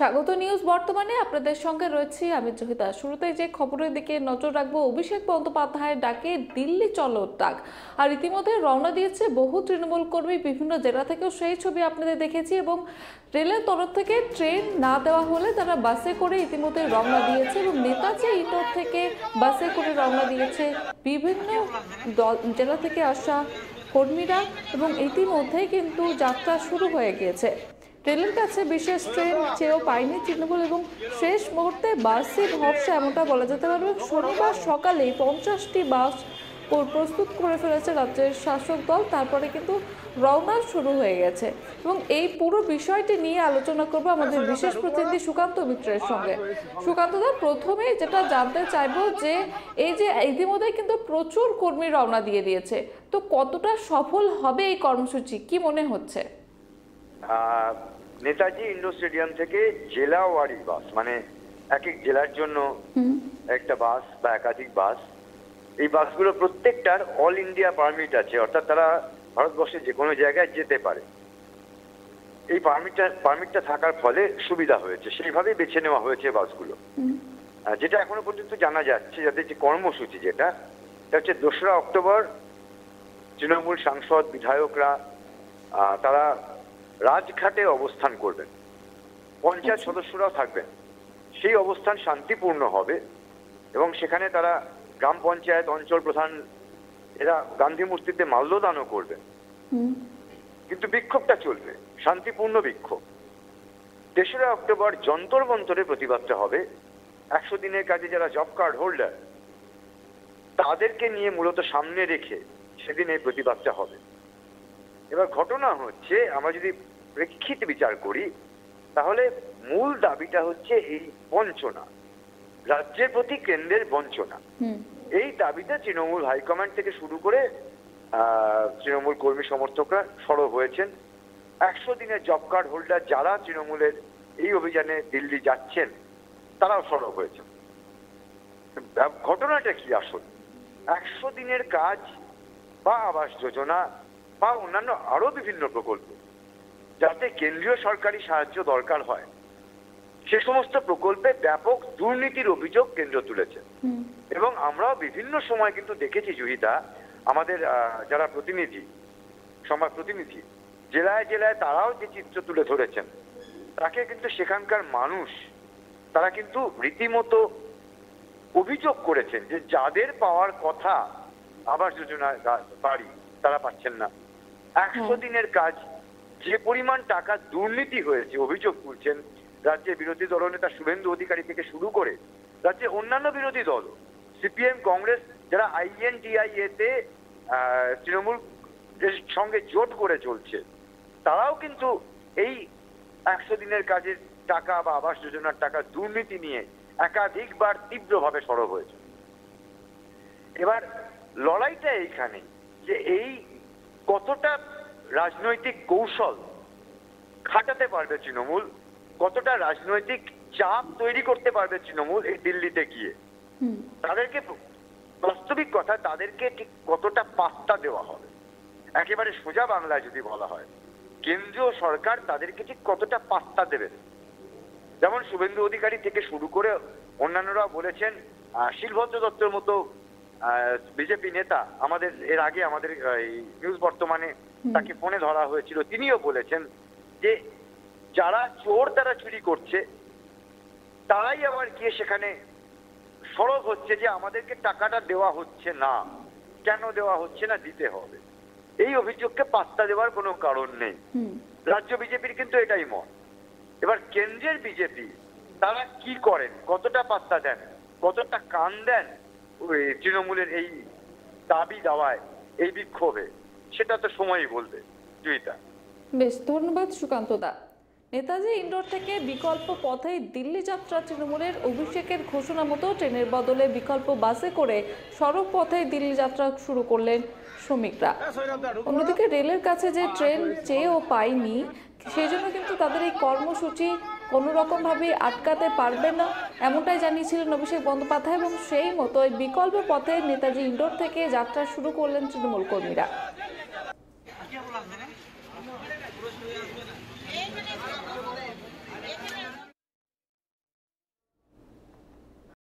স্বাগত নিউজ বর্তমানে আপনাদের সঙ্গে রয়েছি আমি জহিতা। শুরুতে যে খবরের দিকে নজর রাখব, অভিষেক বন্দ্যোপাধ্যায়ের ডাকে দিল্লি চলো ডাক। আর ইতিমধ্যে রওনা দিয়েছে বহু তৃণমূল কর্মী, বিভিন্ন জেলা থেকেও সেই ছবি আপনাদের দেখেছি এবং রেলের তরফ থেকে ট্রেন না দেওয়া হলে তারা বাসে করে ইতিমধ্যে রওনা দিয়েছে এবং নেতাজি ইটোর থেকে বাসে করে রওনা দিয়েছে বিভিন্ন জেলা থেকে আসা কর্মীরা এবং ইতিমধ্যেই কিন্তু যাত্রা শুরু হয়ে গিয়েছে। রেলের কাছে বিশেষ ট্রেন চেয়েও পায়নি তৃণমূল এবং শেষ মুহূর্তে বাসে ভরসা এমনটা বলা যেতে পারে এবং শনিবার সকালে পঞ্চাশটি বাস প্রস্তুত করে ফেলেছে রাজ্যের শাসক দল। তারপরে কিন্তু রওনা শুরু হয়ে গেছে। এবং এই পুরো বিষয়টি নিয়ে আলোচনা করব আমাদের বিশেষ প্রতিনিধি সুকান্ত মিত্রের সঙ্গে। সুকান্ত দা প্রথমে যেটা জানতে চাইব যে, এই যে ইতিমধ্যে কিন্তু প্রচুর কর্মী রওনা দিয়ে দিয়েছে। তো কতটা সফল হবে এই কর্মসূচি? কি মনে হচ্ছে? নেতাজি ইন্ডোর স্টেডিয়াম থেকে জেলা ওয়ারি বাস মানে এক এক জেলার জন্য একটা বাস বা একাধিক বাস এই বাসগুলো প্রত্যেকটার অল ইন্ডিয়া পারমিট আছে অর্থাৎ তারা ভারতবর্ষের যে কোনো জায়গায় যেতে পারে। এই পারমিটটা পারমিটটা থাকার ফলে সুবিধা হয়েছে সেইভাবেই বেছে নেওয়া হয়েছে বাসগুলো। যেটা এখনও পর্যন্ত জানা যাচ্ছে যাদের যে কর্মসূচি যেটা এটা হচ্ছে দোসরা অক্টোবর তৃণমূল সাংসদ বিধায়করা তারা রাজঘাটে অবস্থান করবেন। পঞ্চায়েত সদস্যরাও থাকবেন। সেই অবস্থান শান্তিপূর্ণ হবে এবং সেখানে তারা গ্রাম পঞ্চায়েত অঞ্চল প্রধান এরা গান্ধী মূর্তিতে মাল্যদানও করবেন কিন্তু বিক্ষোভটা চলবে শান্তিপূর্ণ বিক্ষোভ। তেসরা অক্টোবর যন্তর মন্তরে প্রতিবাদটা হবে। একশো দিনের কাজে যারা জব কার্ড হোল্ডার তাদেরকে নিয়ে মূলত সামনে রেখে সেদিন এই প্রতিবাদটা হবে। এবার ঘটনা হচ্ছে আমরা যদি প্রেক্ষিত বিচার করি তাহলে মূল দাবিটা হচ্ছে এই বঞ্চনা রাজ্যের প্রতি কেন্দ্রের বঞ্চনা। এই দাবিতে তৃণমূল হাইকমান্ড থেকে শুরু করে আহ, তৃণমূল কর্মী সমর্থকরা সরব হয়েছেন। একশো দিনের জব কার্ড হোল্ডার যারা তৃণমূলের এই অভিযানে দিল্লি যাচ্ছেন তারাও সরব হয়েছেন। ঘটনাটা কি আসল? একশো দিনের কাজ বা আবাস যোজনা বা অন্যান্য আরও বিভিন্ন প্রকল্প যাতে কেন্দ্রীয় সরকারি সাহায্য দরকার হয়। সে সমস্ত প্রকল্পে ব্যাপক দুর্নীতির অভিযোগ কেন্দ্র তুলেছে। এবং আমরাও বিভিন্ন সময় কিন্তু দেখেছি জুহিতা আমাদের যারা প্রতিনিধি সমাজ প্রতিনিধি জেলায় জেলায় তারাও যে চিত্র তুলে ধরেছেন তাকে কিন্তু সেখানকার মানুষ তারা কিন্তু রীতিমতো অভিযোগ করেছেন যে যাদের পাওয়ার কথা আবাস যোজনা বাড়ি তারা পাচ্ছেন না। একশো দিনের কাজ যে পরিমাণ টাকা দুর্নীতি হয়েছে অভিযোগ তুলছেন রাজ্যের বিরোধী দলনেতা শুভেন্দু অধিকারী থেকে শুরু করে রাজ্যের অন্যান্য বিরোধী দল সিপিএম কংগ্রেস যারা আইএনডিআইএ তে আহ, তৃণমূল সঙ্গে জোট করে চলছে তারাও কিন্তু এই একশো দিনের কাজের টাকা বা আবাস যোজনার টাকা দুর্নীতি নিয়ে একাধিকবার তীব্রভাবে সরব হয়েছে। এবার লড়াইটা এইখানে যে এই কতটা রাজনৈতিক কৌশল খাটাতে পারবে তৃণমূল কতটা রাজনৈতিক চাপ তৈরি করতে পারবে তৃণমূল এই দিল্লিতে গিয়ে। তাদেরকে বাস্তবিক কথা তাদেরকে ঠিক কতটা পাত্তা দেওয়া হবে? একেবারে সোজা বাংলায় যদি বলা হয় কেন্দ্রীয় সরকার তাদেরকে ঠিক কতটা পাত্তা দেবেন যেমন শুভেন্দু অধিকারী থেকে শুরু করে অন্যান্যরা বলেছেন শিলভদ্র দত্তর মতো বিজেপি নেতা আমাদের এর আগে আমাদের এই নিউজ বর্তমানে তাকে ফোনে ধরা হয়েছিল। তিনিও বলেছেন যে যারা চোর তারা চুরি করছে তারাই আবার গিয়ে সেখানে সরব হচ্ছে যে আমাদেরকে টাকাটা দেওয়া হচ্ছে না। কেন দেওয়া হচ্ছে না? দিতে হবে। এই অভিযোগকে পাত্তা দেওয়ার কোনো কারণ নেই। রাজ্য বিজেপির কিন্তু এটাই মত। এবার কেন্দ্রের বিজেপি তারা কি করেন? কতটা পাত্তা দেন? কতটা কান দেন? তৃণমূলের এই দাবি দাওয়ায় এই বিক্ষোভে? সেটা তো সময়ই বলবে জুইতা। বেশ ধন্যবাদ সুকান্ত দা নেতাজি ইন্ডোর থেকে বিকল্প পথে দিল্লি যাত্রা তৃণমূলের অভিষেকের ঘোষণা মতো ট্রেনের বদলে বিকল্প বাসে করে সড়ক পথেই দিল্লি যাত্রা শুরু করলেন শ্রমিকরা। অন্যদিকে রেলের কাছে যে ট্রেন চেয়েও পায়নি সেই জন্য কিন্তু তাদের এই কর্মসূচি কোনো রকমভাবে আটকাতে পারবে না এমনটাই জানিয়েছিলেন অভিষেক বন্দ্যোপাধ্যায় এবং সেই মতো বিকল্প পথে নেতাজি ইন্ডোর থেকে যাত্রা শুরু করলেন তৃণমূল কর্মীরা। 英語ですか